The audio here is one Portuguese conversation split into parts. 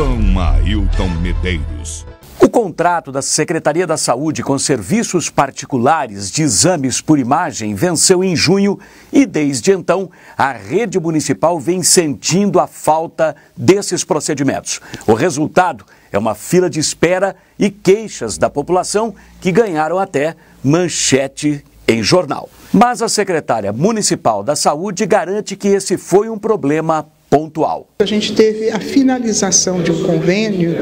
com Ailton Medeiros. O contrato da Secretaria da Saúde com serviços particulares de exames por imagem venceu em junho e, desde então, a rede municipal vem sentindo a falta desses procedimentos. O resultado é uma fila de espera e queixas da população que ganharam até manchete em jornal. Mas a secretária municipal da Saúde garante que esse foi um problema pontual. A gente teve a finalização de um convênio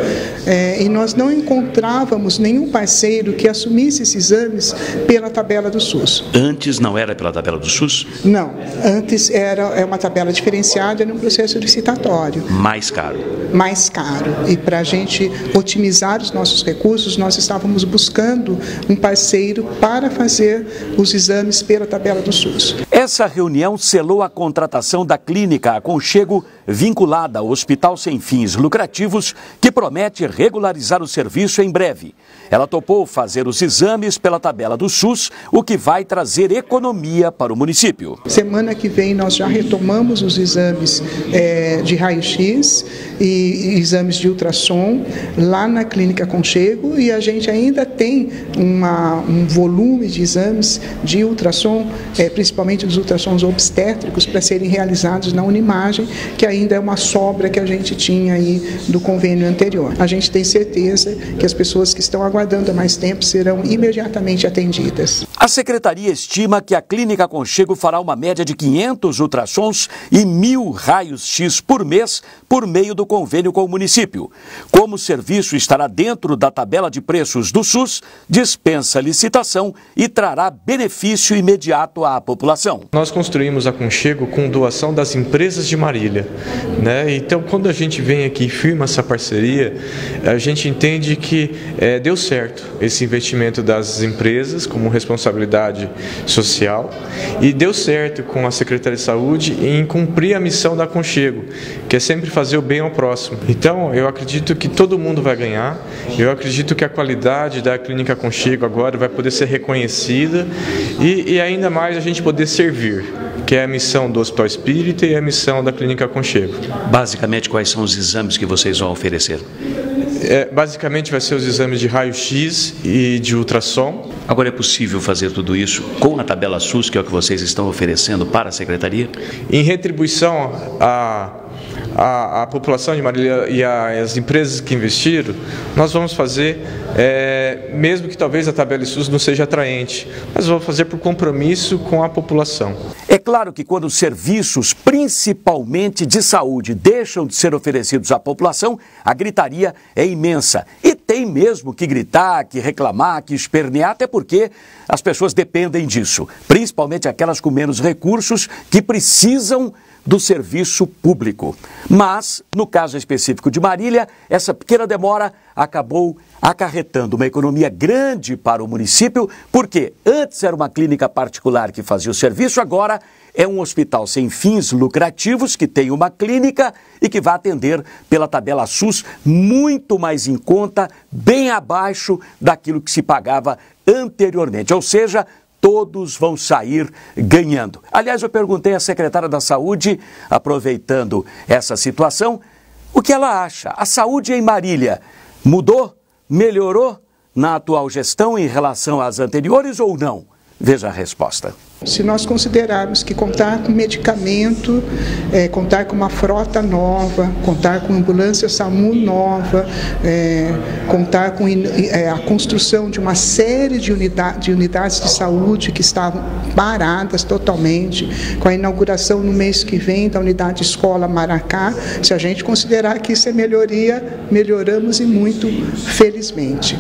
é, e nós não encontrávamos nenhum parceiro que assumisse esses exames pela tabela do SUS. Antes não era pela tabela do SUS? Não, antes era é uma tabela diferenciada no processo licitatório. Mais caro. Mais caro. E para a gente otimizar os nossos recursos, nós estávamos buscando um parceiro para fazer os exames pela tabela do SUS. Essa reunião selou a contratação da clínica Aconchego vinculada ao Hospital Sem Fins Lucrativos, que promete regularizar o serviço em breve. Ela topou fazer os exames pela tabela do SUS, o que vai trazer economia para o município. Semana que vem nós já retomamos os exames é, de raio-x e, exames de ultrassom lá na Clínica Conchego e a gente ainda tem uma, um volume de exames de ultrassom, é, principalmente dos ultrassons obstétricos, para serem realizados na Unimagem, que ainda é uma sobra que a gente tinha aí do convênio anterior. A gente tem certeza que as pessoas que estão aguardando há mais tempo serão imediatamente atendidas. A secretaria estima que a Clínica Conchego fará uma média de 500 ultrassons e mil raios-x por mês por meio do convênio com o município. Como o serviço estará dentro da tabela de preços do SUS, dispensa licitação e trará benefício imediato à população. Nós construímos a Conchego com doação das empresas de Marília. Né? Então, quando a gente vem aqui e firma essa parceria, a gente entende que é, deu certo esse investimento das empresas como responsabilidade responsabilidade social e deu certo com a Secretaria de Saúde em cumprir a missão da Conchego, que é sempre fazer o bem ao próximo. Então, eu acredito que todo mundo vai ganhar, eu acredito que a qualidade da Clínica Conchego agora vai poder ser reconhecida e, e ainda mais a gente poder servir que é a missão do Hospital Espírita e a missão da Clínica Conchego. Basicamente, quais são os exames que vocês vão oferecer? É, basicamente vai ser os exames de raio-x e de ultrassom. Agora é possível fazer tudo isso com a tabela SUS, que é o que vocês estão oferecendo para a Secretaria? Em retribuição a a, a população de Marília e as empresas que investiram, nós vamos fazer, é, mesmo que talvez a tabela SUS não seja atraente, mas vamos fazer por compromisso com a população. É claro que quando os serviços, principalmente de saúde, deixam de ser oferecidos à população, a gritaria é imensa. E mesmo que gritar, que reclamar, que espernear, até porque as pessoas dependem disso, principalmente aquelas com menos recursos que precisam do serviço público. Mas, no caso específico de Marília, essa pequena demora acabou acarretando uma economia grande para o município, porque antes era uma clínica particular que fazia o serviço, agora é um hospital sem fins lucrativos que tem uma clínica e que vai atender pela tabela SUS muito mais em conta, bem abaixo daquilo que se pagava anteriormente. Ou seja, todos vão sair ganhando. Aliás, eu perguntei à secretária da Saúde, aproveitando essa situação, o que ela acha. A saúde em Marília mudou, melhorou na atual gestão em relação às anteriores ou não? Veja a resposta. Se nós considerarmos que contar com medicamento, é, contar com uma frota nova, contar com ambulância SAMU nova, é, contar com é, a construção de uma série de, unidade, de unidades de saúde que estavam paradas totalmente, com a inauguração no mês que vem da unidade escola Maracá, se a gente considerar que isso é melhoria, melhoramos e muito felizmente.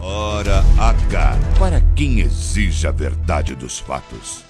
Hora H. Para quem exige a verdade dos fatos.